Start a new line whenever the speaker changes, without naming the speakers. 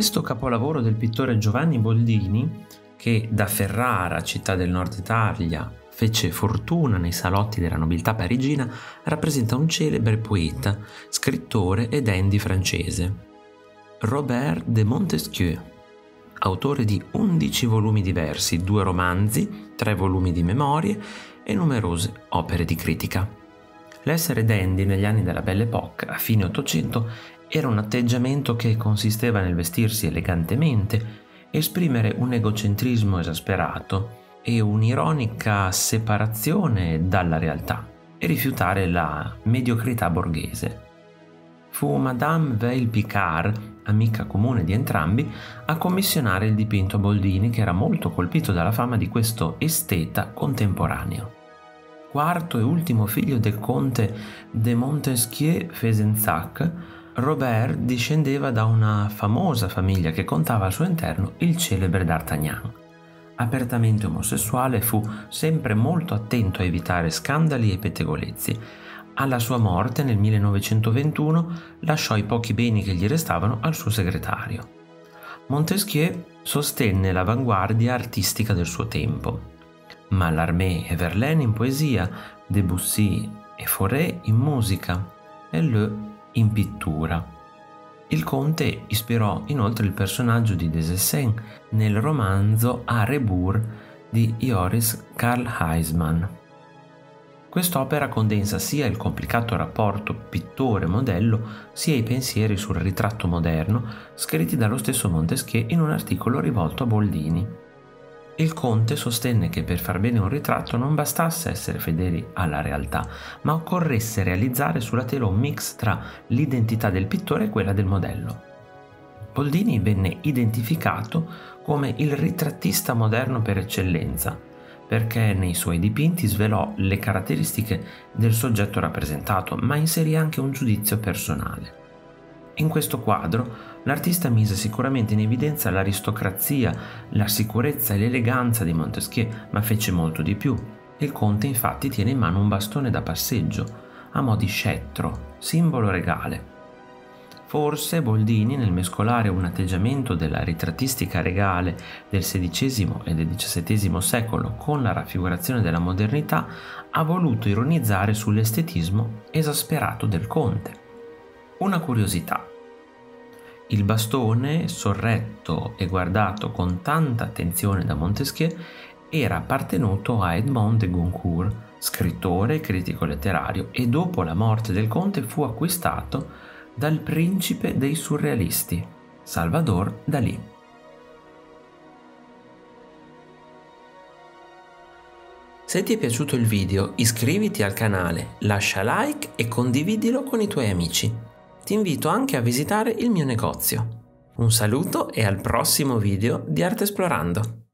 Questo capolavoro del pittore Giovanni Boldini, che da Ferrara, città del nord Italia, fece fortuna nei salotti della nobiltà parigina, rappresenta un celebre poeta, scrittore e dandy francese. Robert de Montesquieu, autore di 11 volumi diversi, due romanzi, tre volumi di memorie e numerose opere di critica. L'essere dandy negli anni della Belle Époque, a fine Ottocento, era un atteggiamento che consisteva nel vestirsi elegantemente, esprimere un egocentrismo esasperato e un'ironica separazione dalla realtà e rifiutare la mediocrità borghese. Fu Madame Veil Picard, amica comune di entrambi, a commissionare il dipinto a Boldini che era molto colpito dalla fama di questo esteta contemporaneo. Quarto e ultimo figlio del conte de Montesquieu-Fezensac, Robert discendeva da una famosa famiglia che contava al suo interno il celebre D'Artagnan. Apertamente omosessuale, fu sempre molto attento a evitare scandali e pettegolezzi. Alla sua morte nel 1921 lasciò i pochi beni che gli restavano al suo segretario. Montesquieu sostenne l'avanguardia artistica del suo tempo. Mallarmé e Verlaine in poesia, Debussy e Fauré in musica, e Le in pittura. Il conte ispirò inoltre il personaggio di Desessin nel romanzo A Rebours di Joris Karl Heisman. Quest'opera condensa sia il complicato rapporto pittore-modello sia i pensieri sul ritratto moderno scritti dallo stesso Montesquieu in un articolo rivolto a Boldini. Il conte sostenne che per far bene un ritratto non bastasse essere fedeli alla realtà, ma occorresse realizzare sulla tela un mix tra l'identità del pittore e quella del modello. Boldini venne identificato come il ritrattista moderno per eccellenza, perché nei suoi dipinti svelò le caratteristiche del soggetto rappresentato, ma inserì anche un giudizio personale. In questo quadro l'artista mise sicuramente in evidenza l'aristocrazia, la sicurezza e l'eleganza di Montesquieu, ma fece molto di più. Il conte infatti tiene in mano un bastone da passeggio, a mo' di scettro, simbolo regale. Forse Boldini, nel mescolare un atteggiamento della ritrattistica regale del XVI e del XVII secolo con la raffigurazione della modernità, ha voluto ironizzare sull'estetismo esasperato del conte. Una curiosità. Il bastone, sorretto e guardato con tanta attenzione da Montesquieu, era appartenuto a Edmond de Goncourt, scrittore e critico letterario, e dopo la morte del conte fu acquistato dal principe dei surrealisti, Salvador Dalí. Se ti è piaciuto il video iscriviti al canale, lascia like e condividilo con i tuoi amici ti invito anche a visitare il mio negozio. Un saluto e al prossimo video di Arte Esplorando!